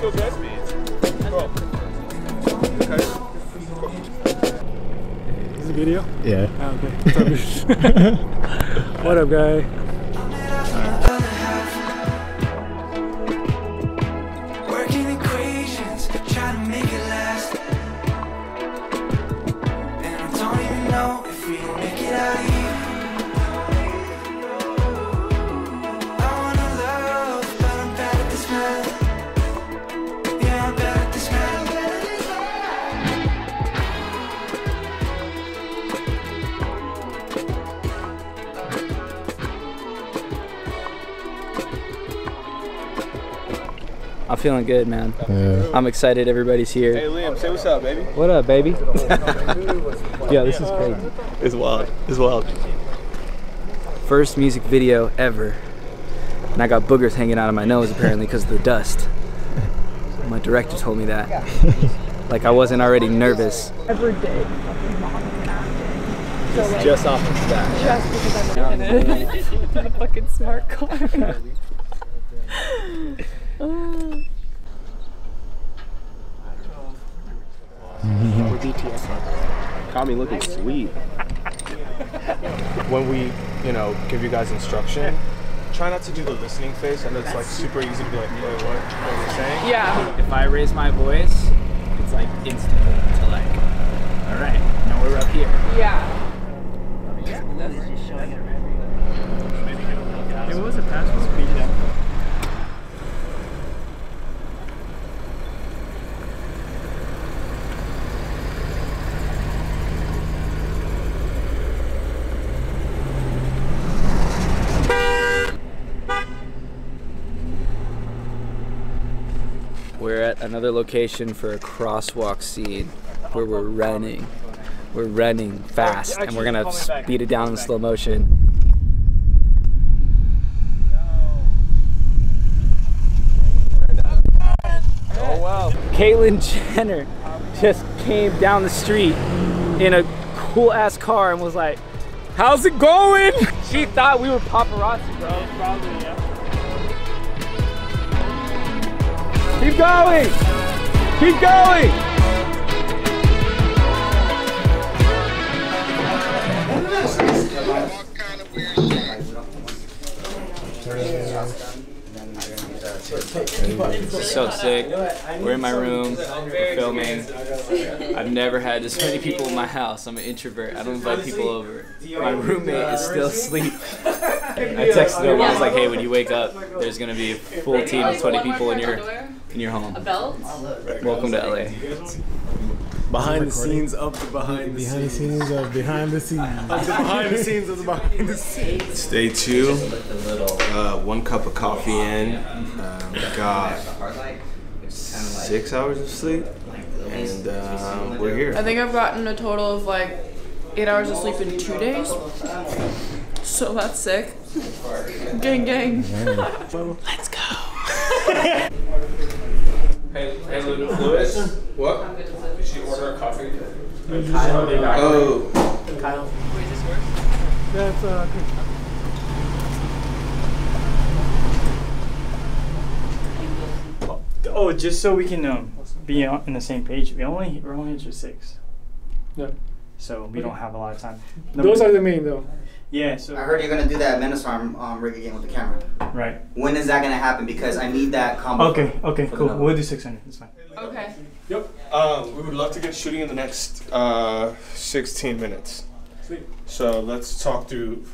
feel good? Cool. Okay. Is it a video? Yeah. Ah, okay. What's up, what up, guy? I'm feeling good, man. Yeah. I'm excited everybody's here. Hey. Liam, say what's up, baby. What up, baby? yeah, this is crazy. It's wild. It's wild. First music video ever. And I got boogers hanging out of my nose apparently because of the dust. My director told me that. Like I wasn't already nervous. every day. Just off the bat. Just because I'm in a fucking smart car. Mm-hmm. Oh. Got me looking sweet. when we, you know, give you guys instruction, try not to do the listening face. I know it's like super easy to be like, wait, what? What are you saying? yeah. If I raise my voice, it's like instantly to like, all right, now we're up here. Yeah. It was a passport speech. We're at another location for a crosswalk scene where we're running. We're running fast and we're gonna speed it down in slow motion. Oh wow. Caitlyn Jenner just came down the street in a cool ass car and was like, How's it going? She thought we were paparazzi, bro. Probably, yeah. Keep going! Keep going! So sick. We're in my room. We're filming. I've never had this many people in my house. I'm an introvert. I don't invite people over. My roommate is still asleep. I texted him. I was like, "Hey, when you wake up, there's gonna be a full team of 20 people in your in your home. Belt? Welcome to LA." Behind the scenes of the behind the Behind the scenes of behind the scenes. Of the behind the scenes of the behind the scenes. Stay tuned. Uh, one cup of coffee in. Um, got six hours of sleep, and uh, we're here. I think I've gotten a total of like eight hours of sleep in two days. So that's sick. Gang, gang. Let's go. Hey, hey, Lewis. What? Did she order a coffee? Oh. That's uh, Oh, just so we can um, be on on the same page, we only we're only here till six, yeah. so we don't have a lot of time. Those are the main though. Yeah. So I heard you're gonna do that Menace arm um, rig again with the camera. right. When is that gonna happen? Because I need that combo. Okay. Okay. for Cool. We'll do six hundred. It's fine. Okay. Yep. Um, we would love to get shooting in the next uh, 16 minutes. Sweet. So let's talk through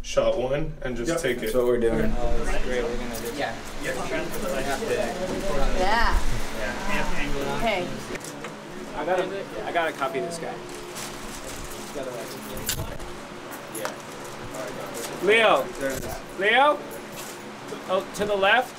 shot one and just Yep. take it. That's what we're doing. Yeah. Hey. I gotta, I gotta copy this guy. Leo, Leo, oh, to the left.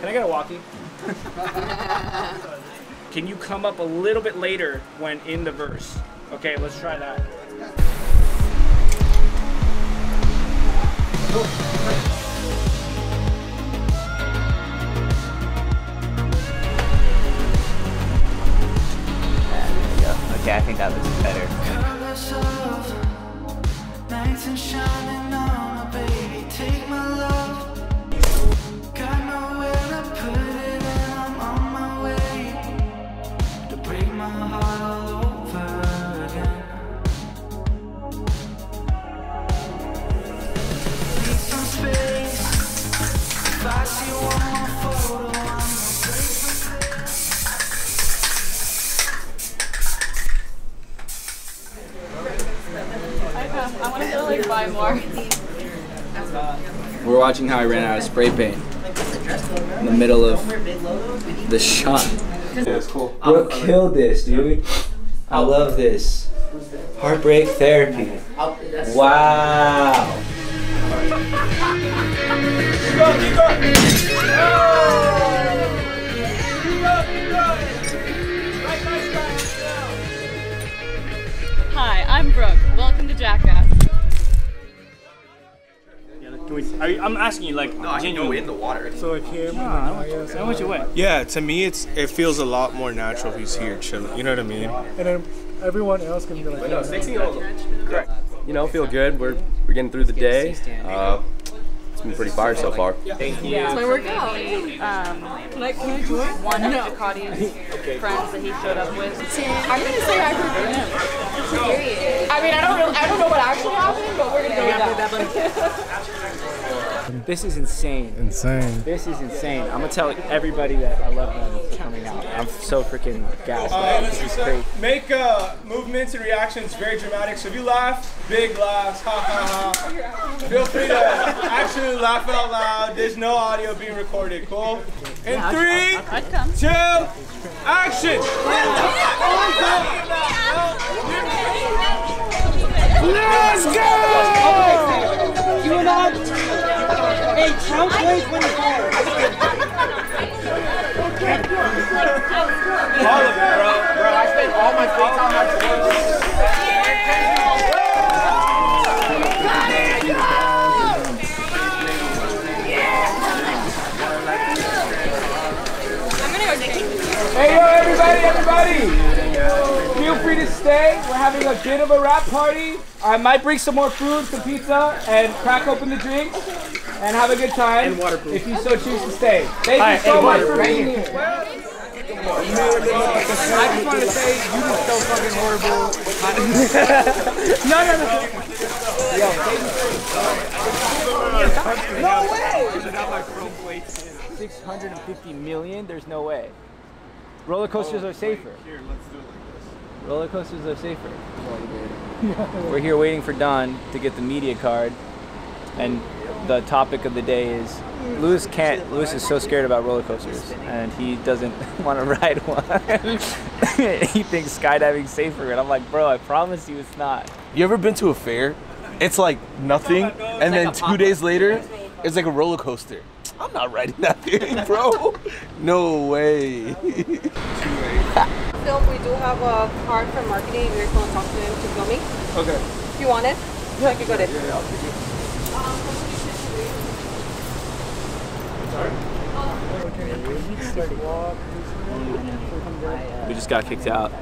Can I get a walkie? Can you come up a little bit later when in the verse? Okay, let's try that. Okay, I think that looks better. Of and shining we're watching how I ran out of spray paint in the middle of the shot. Yeah, it's cool. Bro killed this, dude. I love this. Heartbreak therapy. Wow. Hi, I'm Brooke. Welcome to Jackass. Yeah, like, can we, are you, I'm asking you like no, genuinely. Go in the water. So like him. Nah, I don't- how much you weigh? Yeah, to me, it's it feels a lot more natural if he's here chilling. You know what I mean? And then everyone else can be like. No, 16 year old. Correct. You know, feel good. We're we're getting through the day. Uh, it's been pretty fire so far. Thank you. It's my workout. Um, can I, can I join? One of Ducati's friends that he showed up with. I'm gonna say I prefer him. I mean, I don't really, I don't know what actually happened, but we're gonna go with that. This is insane. Insane. This is insane. I'm gonna tell everybody that I love them for coming out. I'm so freaking gassed. man. This is great. Make uh, movements and reactions very dramatic. So if you laugh, big laughs, ha ha ha. Feel free to actually laugh out loud. There's no audio being recorded. Cool. In three, I'd come. two, action. Let's go! All of it, bro. Bro, I spent all my free time Hey yo, everybody, everybody! Feel free to stay. We're having a bit of a wrap party. I might bring some more food, some pizza, and crack open the drinks and have a good time. And waterproof. If you so choose to stay. Thank you so much for being here. I just wanted to say you were so fucking horrible. no, no, no. Yo. No way! 650 million? There's no way. Roller coasters are safer. Roller coasters are safer. We're here waiting for Don to get the media card, and the topic of the day is Lewis can't. Lewis is so scared about roller coasters, and he doesn't want to ride one. he thinks skydiving's safer, and I'm like, bro, I promise you, it's not. You ever been to a fair? It's like nothing, and then two days later, it's like a roller coaster. I'm not riding that thing, bro. No way. Film, we do have a card for marketing. If you guys want to talk to him to film me. Okay. If you want it, yeah, I can go there. We just got kicked out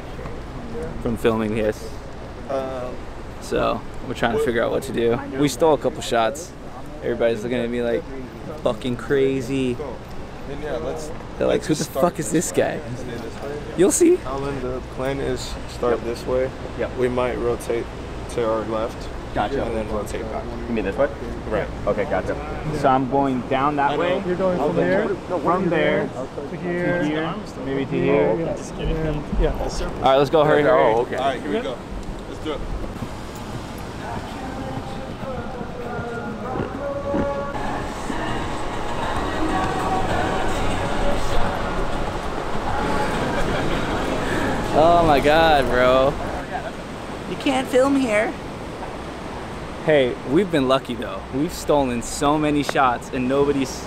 from filming this. So we're trying to figure out what to do. We stole a couple shots. Everybody's looking at me like fucking crazy. Then yeah, let's. They're like, who the fuck is this guy? Stay this way. You'll see. Alan, the plan is start this way. Yep. We might rotate to our left. Gotcha. And then rotate back. You mean this way? Right. Okay, gotcha. So I'm going down that way. You're going from there From there to here, to here, maybe to here. and yeah. All right, let's go. Hurry, hurry. Oh, okay. All right, here we go. Let's do it. Oh my god, bro. You can't film here. Hey, we've been lucky though. We've stolen so many shots and nobody's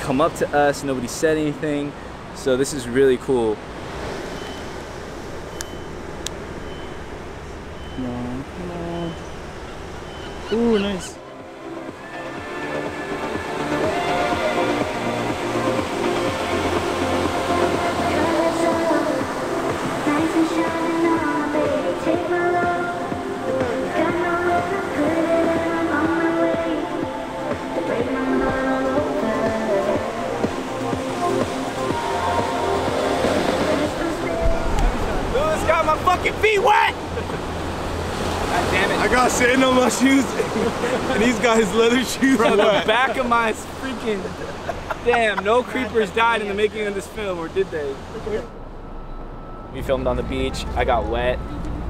come up to us, nobody said anything. So this is really cool. Come on. Ooh, nice. I got sand on my shoes, and he's got his leather shoes Bro, the back of my freaking damn, no creepers died in the making of this film, or did they? We filmed on the beach. I got wet.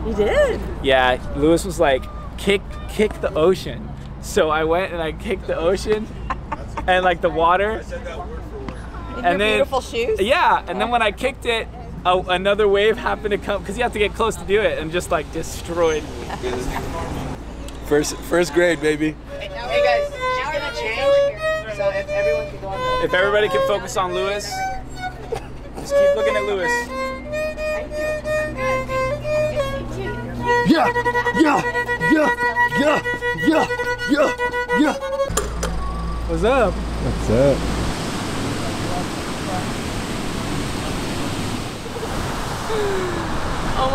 You did? Yeah, Lewis was like, kick, kick the ocean. So I went and I kicked the ocean and like the water. In And your then- beautiful shoes. Yeah, and then when I kicked it, a, another wave happened to come because you have to get close to do it and just like destroyed me. First, first grade, baby. Hey guys, she's gonna change. So if everyone can go on. If everybody can focus on Lewis, just keep looking at Lewis. Yeah, yeah, yeah, yeah, yeah, yeah, yeah. What's up? What's up?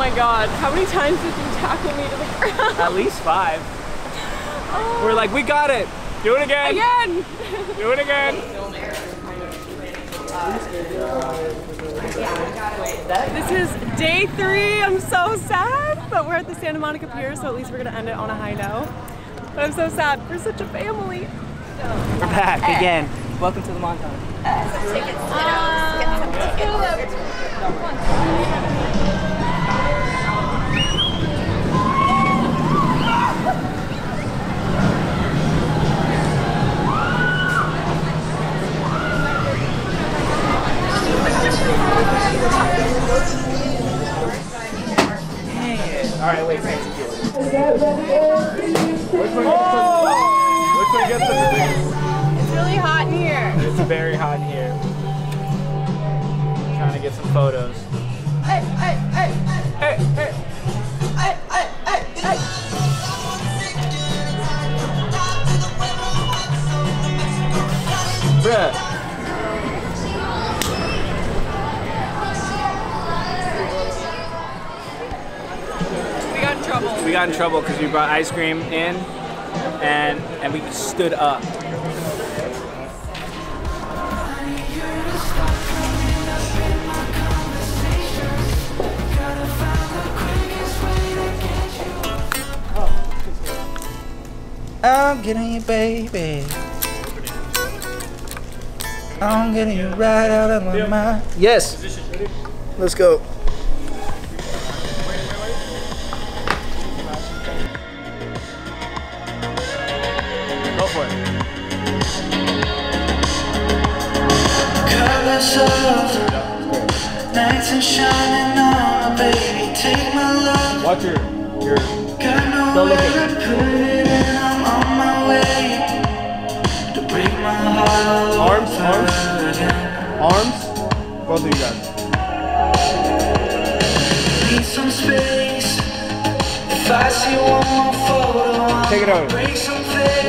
My god, how many times did you tackle me to the ground? At least five. We're like, we got it. Do it again. Again! Do it again. This is day three. I'm so sad, but we're at the Santa Monica Pier, so at least we're gonna end it on a high note. But I'm so sad. We're such a family. We're back again. Welcome to the montage. Uh, get some photos. Hey, hey, hey, Hey, hey. hey, hey, hey, hey. Bruh. We got in trouble. We got in trouble because we brought ice cream in, and and we stood up. I'm getting you, baby. I'm getting you right out of my mind. Yes. Let's go. Go for it. Colors of nights and shining on, baby. Take my love. Watch your your. Got nowhere to put it, Arms, over arms. Arms. Both of you guys. Need some space. If I see one more photo, Take it over. break something.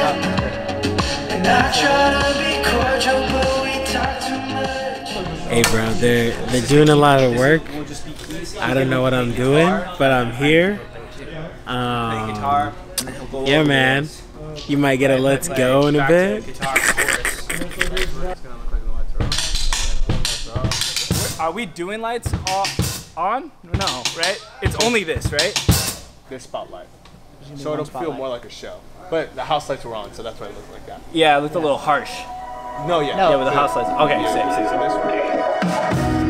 And I try to be cordial, but we talk too much. Hey, bro, they're they're doing a lot of work. I don't know what I'm doing, but I'm here. Um, yeah, man. You might get a let's go in a bit. Are we doing lights off, on? No, right? It's only this, right? This spotlight. So it'll feel more like a show. But the house lights were on, so that's why it looked like that. Yeah, it looked a little harsh. No, yeah. Yeah, with the house lights. Okay, Yeah, sick, sick, so